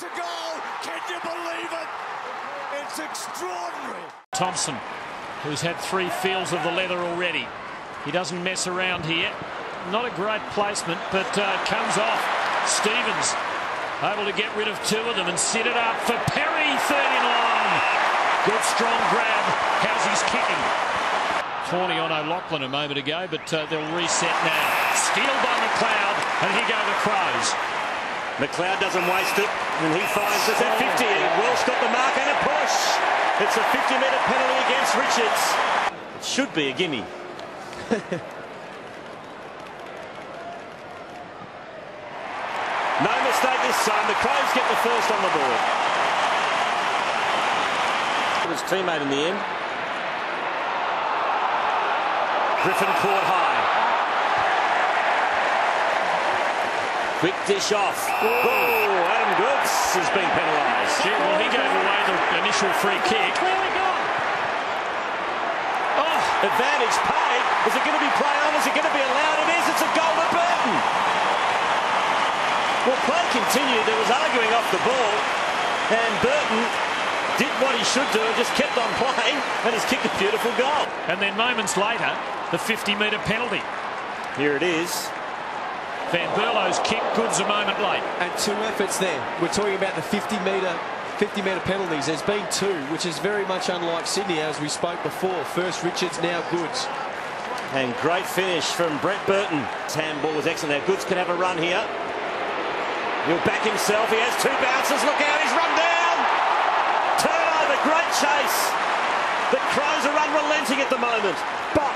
A goal! Can you believe it? It's extraordinary. Thompson, who's had three feels of the leather already. He doesn't mess around here. Not a great placement, but uh, comes off. Stevens able to get rid of two of them and set it up for Perrie, third in line. Good strong grab. How's kicking? Tawney on O'Loughlin a moment ago, but uh, they'll reset now. Steal by McLeod, and here go the Crows. McLeod doesn't waste it, and he finds us at 50. Welsh got the mark and a push. It's a 50-metre penalty against Richards. It should be a gimme. no mistake this time. The Crows get the first on the board. His teammate in the end. Griffin caught high. Quick dish off. Oh, Adam Goodes has been penalised. Gee, well, he gave away the initial free kick. Oh, advantage paid. Is it going to be play on? Is it going to be allowed? It is. It's a goal to Burton. Well, play continued. There was arguing off the ball. And Burton did what he should do and just kept on playing and has kicked a beautiful goal. And then moments later, the 50-metre penalty. Here it is. Van Berlo's kick, Goodes a moment late. And two efforts there. We're talking about the 50 metre 50 metre penalties. There's been two, which is very much unlike Sydney, as we spoke before. First Richards, now Goodes. And great finish from Brett Burton. His handball was excellent. Now Goodes can have a run here. He'll back himself. He has two bounces. Look out, he's run down. Turnover, great chase. The Crows are unrelenting at the moment. But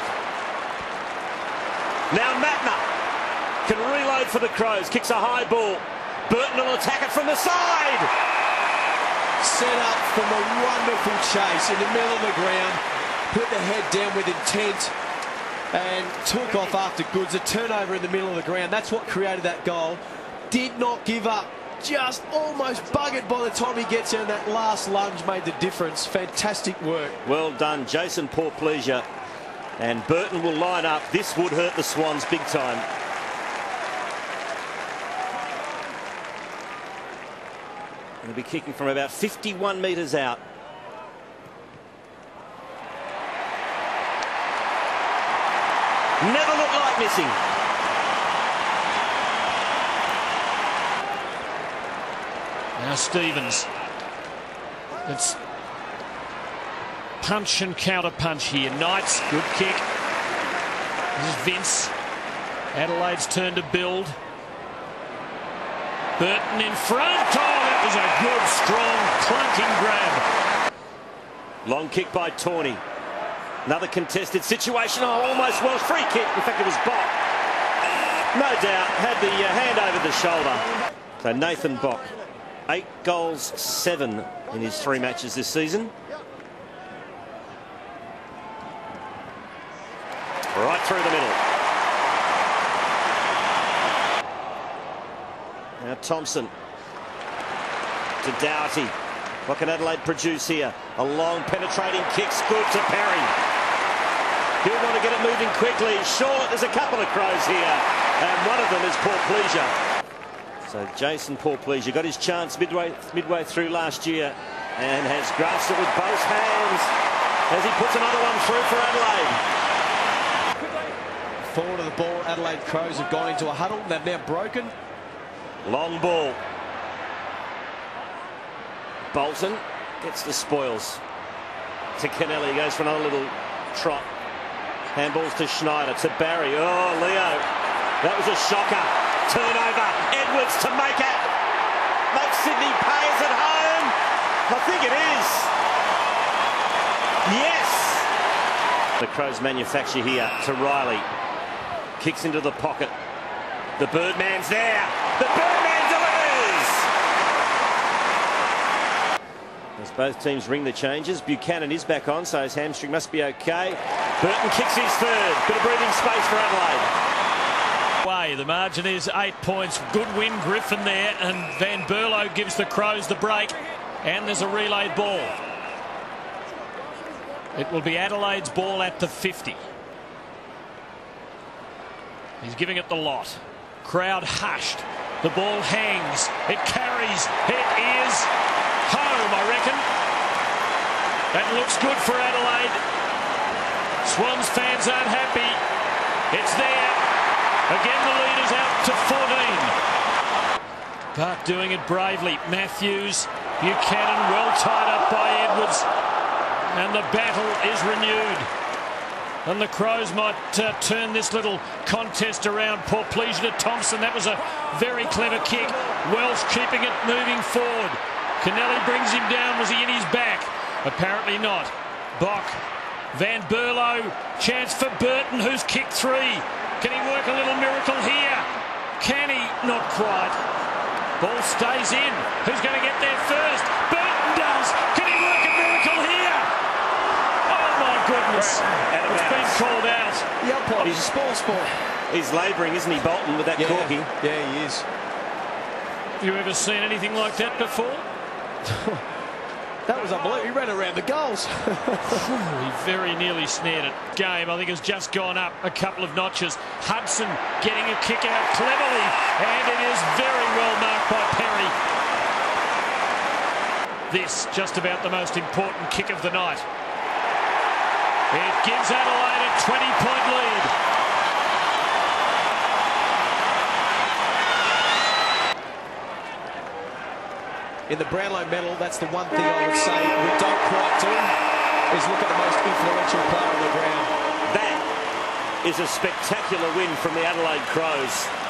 Now Mattner can reload for the Crows. Kicks a high ball. Burton will attack it from the side. Set up from a wonderful chase in the middle of the ground. Put the head down with intent and took off after Goodes. A turnover in the middle of the ground. That's what created that goal. Did not give up. Just almost buggered by the time he gets in. That last lunge made the difference. Fantastic work. Well done, Jason Porplyzia. And Burton will line up. This would hurt the Swans big time. They'll be kicking from about 51 metres out. Never looked like missing. Now Stevens. It's punch and counter punch here. Knights, good kick. This is Vince. Adelaide's turn to build. Burton in front. Oh, was a good, strong, clunking grab. Long kick by Tawney. Another contested situation. Oh, almost Welsh. Free kick. In fact, it was Bock. No doubt. Had the uh, hand over the shoulder. So Nathan Bock. Eight goals, seven in his three matches this season. Right through the middle. Now Thompson to Doughty. What can Adelaide produce here? A long penetrating kick, good to Perrie. He'll want to get it moving quickly. Short, there's a couple of crows here. And one of them is Porplyzia. So Jason Porplyzia got his chance midway midway through last year and has grasped it with both hands as he puts another one through for Adelaide. Forward of the ball, Adelaide Crows have gone into a huddle. They've now broken. Long ball. Bolton gets the spoils. To Kennelly, he goes for another little trot. Handballs to Schneider, to Barry. Oh, Leo. That was a shocker. Turnover. Edwards to make it. Make Sydney pays at home. I think it is. Yes. The Crows manufacture here to Reilly. Kicks into the pocket. The Birdman's there. The Birdman As both teams ring the changes, Buchanan is back on, so his hamstring must be okay. Burton kicks his third. Bit of breathing space for Adelaide. Way. The margin is eight points. Good win, Griffin there, and Van Berlo gives the Crows the break, and there's a relay ball. It will be Adelaide's ball at the 50. He's giving it the lot. Crowd hushed. The ball hangs. It carries. It is home, I reckon. That looks good for Adelaide. Swans fans aren't happy. It's there. Again, the lead is out to 14. Park doing it bravely. Matthews, Buchanan well tied up by Edwards. And the battle is renewed. And the Crows might uh, turn this little contest around. Porplyzia to Thompson. That was a very clever kick. Welsh keeping it moving forward. Kennelly brings him down. Was he in his back? Apparently not. Bock. Van Berlo. Chance for Burton, who's kicked three. Can he work a little miracle here? Can he? Not quite. Ball stays in. Who's going to get there first? Burton does. Can he work a miracle here? My goodness. It's been called out. The umpire is a small sport. He's labouring, isn't he, Bolton, with that Yeah, corky? yeah, he is. Have You ever seen anything like that before? That was unbelievable. He ran around the goals. He very nearly snared it. Game, I think, has just gone up a couple of notches. Hudson getting a kick out cleverly, and it is very well marked by Perrie. This just about the most important kick of the night. It gives Adelaide a 20-point lead. In the Brownlow medal, that's the one thing I would say we don't quite do is look at the most influential player on the ground. That is a spectacular win from the Adelaide Crows.